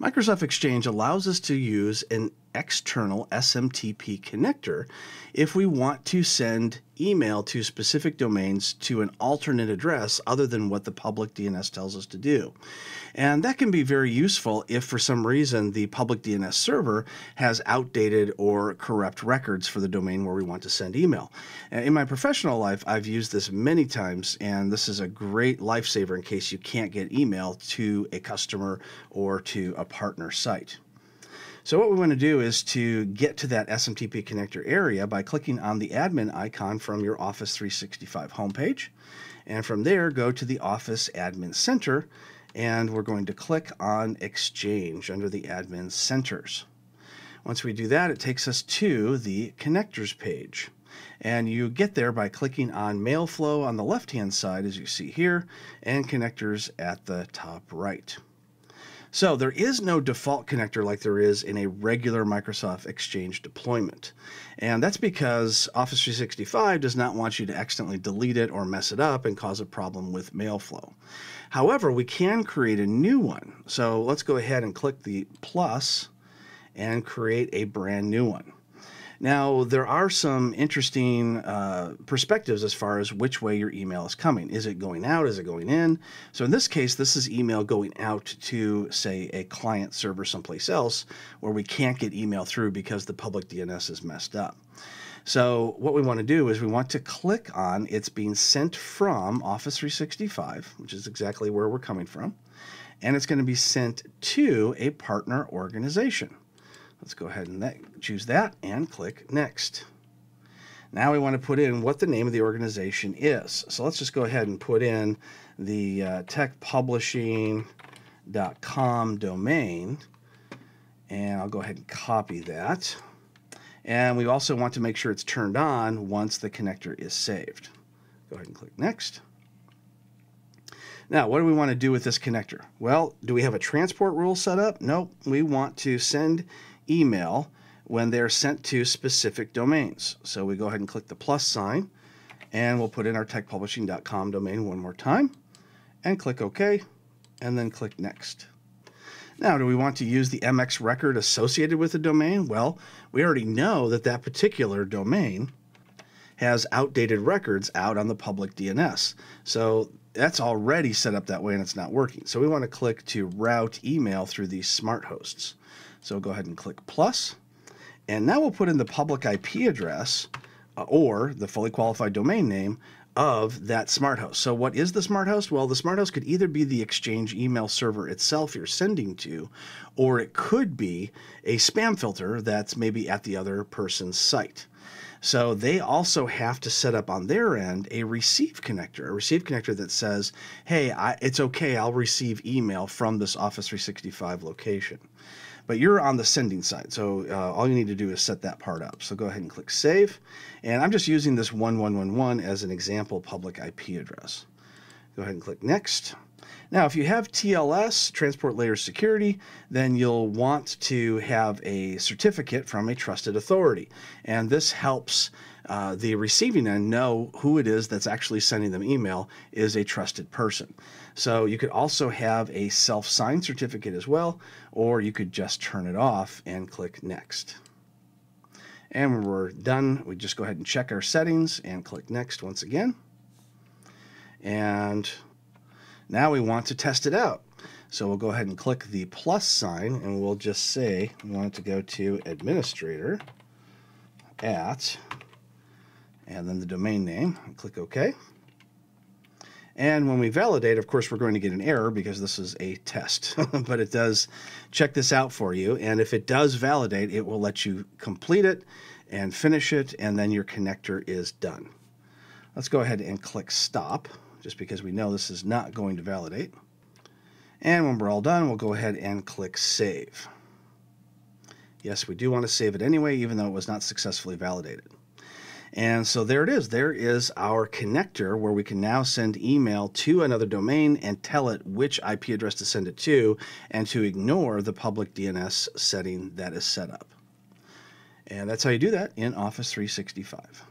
Microsoft Exchange allows us to use an external SMTP connector if we want to send email to specific domains to an alternate address other than what the public DNS tells us to do. And that can be very useful if for some reason the public DNS server has outdated or corrupt records for the domain where we want to send email. Uh, in my professional life, I've used this many times, and this is a great lifesaver in case you can't get email to a customer or to a partner site. So what we want to do is to get to that SMTP connector area by clicking on the admin icon from your Office 365 homepage. And from there, go to the Office Admin Center, and we're going to click on Exchange under the Admin Centers. Once we do that, it takes us to the connectors page. And you get there by clicking on Mailflow on the left-hand side, as you see here, and connectors at the top right. So there is no default connector like there is in a regular Microsoft Exchange deployment. And that's because Office 365 does not want you to accidentally delete it or mess it up and cause a problem with Mailflow. However, we can create a new one. So let's go ahead and click the plus and create a brand new one. Now, there are some interesting uh, perspectives as far as which way your email is coming. Is it going out? Is it going in? So, in this case, this is email going out to, say, a client server someplace else where we can't get email through because the public DNS is messed up. So, what we want to do is we want to click on it's being sent from Office 365, which is exactly where we're coming from, and it's going to be sent to a partner organization. Let's go ahead and choose that and click Next. Now we want to put in what the name of the organization is. So let's just go ahead and put in the uh, techpublishing.com domain. And I'll go ahead and copy that. And we also want to make sure it's turned on once the connector is saved. Go ahead and click Next. Now, what do we want to do with this connector? Well, do we have a transport rule set up? Nope. We want to send email when they're sent to specific domains. So we go ahead and click the plus sign and we'll put in our techpublishing.com domain one more time and click OK and then click Next. Now, do we want to use the MX record associated with the domain? Well, we already know that that particular domain has outdated records out on the public DNS. So that's already set up that way and it's not working. So we want to click to route email through these smart hosts. So go ahead and click plus, and now we'll put in the public IP address uh, or the fully qualified domain name of that smart host. So what is the smart host? Well, the smart host could either be the Exchange email server itself you're sending to, or it could be a spam filter that's maybe at the other person's site. So they also have to set up on their end a receive connector, a receive connector that says, hey, I, it's okay, I'll receive email from this Office 365 location but you're on the sending side. So uh, all you need to do is set that part up. So go ahead and click save. And I'm just using this 1111 as an example public IP address. Go ahead and click next. Now, if you have TLS, Transport Layer Security, then you'll want to have a certificate from a trusted authority. And this helps uh, the receiving end know who it is that's actually sending them email is a trusted person. So you could also have a self-signed certificate as well, or you could just turn it off and click next. And when we're done, we just go ahead and check our settings and click next once again. And now we want to test it out. So we'll go ahead and click the plus sign and we'll just say we want it to go to administrator at and then the domain name and click OK. And when we validate, of course, we're going to get an error because this is a test, but it does check this out for you. And if it does validate, it will let you complete it and finish it, and then your connector is done. Let's go ahead and click stop, just because we know this is not going to validate. And when we're all done, we'll go ahead and click save. Yes, we do want to save it anyway, even though it was not successfully validated. And so there it is. There is our connector where we can now send email to another domain and tell it which IP address to send it to and to ignore the public DNS setting that is set up. And that's how you do that in Office 365.